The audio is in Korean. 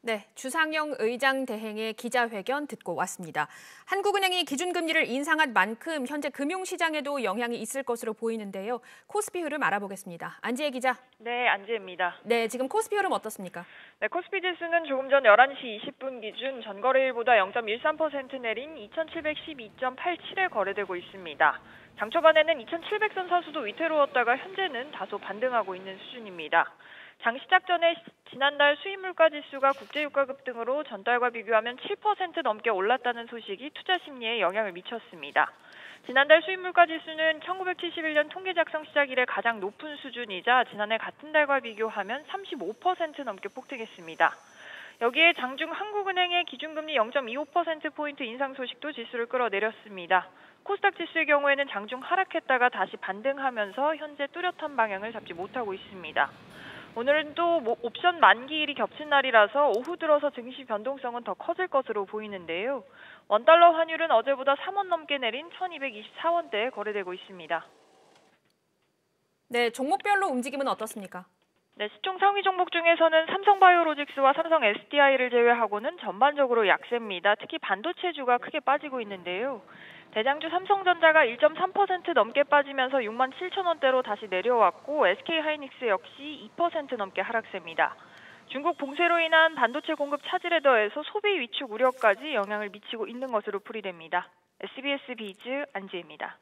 네, 주상영 의장 대행의 기자회견 듣고 왔습니다. 한국은행이 기준금리를 인상한 만큼 현재 금융시장에도 영향이 있을 것으로 보이는데요. 코스피 흐름 알아보겠습니다. 안지혜 기자. 네, 안지혜입니다. 네, 지금 코스피 흐름 어떻습니까? 네, 코스피 지수는 조금 전 11시 20분 기준 전거래일보다 0.13% 내린 2712.87에 거래되고 있습니다. 장 초반에는 2700선 사수도 위태로웠다가 현재는 다소 반등하고 있는 수준입니다. 장 시작 전에 지난달 수입물가 지수가 국제유가 급등으로 전달과 비교하면 7% 넘게 올랐다는 소식이 투자 심리에 영향을 미쳤습니다. 지난달 수입물가 지수는 1971년 통계 작성 시작 이래 가장 높은 수준이자 지난해 같은 달과 비교하면 35% 넘게 폭등했습니다. 여기에 장중 한국은행의 기준금리 0.25%포인트 인상 소식도 지수를 끌어내렸습니다. 코스닥 지수의 경우에는 장중 하락했다가 다시 반등하면서 현재 뚜렷한 방향을 잡지 못하고 있습니다. 오늘은 또 뭐 옵션 만기일이 겹친 날이라서 오후 들어서 증시 변동성은 더 커질 것으로 보이는데요. 원달러 환율은 어제보다 3원 넘게 내린 1224원대에 거래되고 있습니다. 네, 종목별로 움직임은 어떻습니까? 네, 시총 상위 종목 중에서는 삼성바이오로직스와 삼성 SDI를 제외하고는 전반적으로 약세입니다. 특히 반도체주가 크게 빠지고 있는데요. 대장주 삼성전자가 1.3% 넘게 빠지면서 6만 7천 원대로 다시 내려왔고 SK하이닉스 역시 2% 넘게 하락세입니다. 중국 봉쇄로 인한 반도체 공급 차질에 더해서 소비 위축 우려까지 영향을 미치고 있는 것으로 풀이됩니다. SBS 비즈 안지입니다.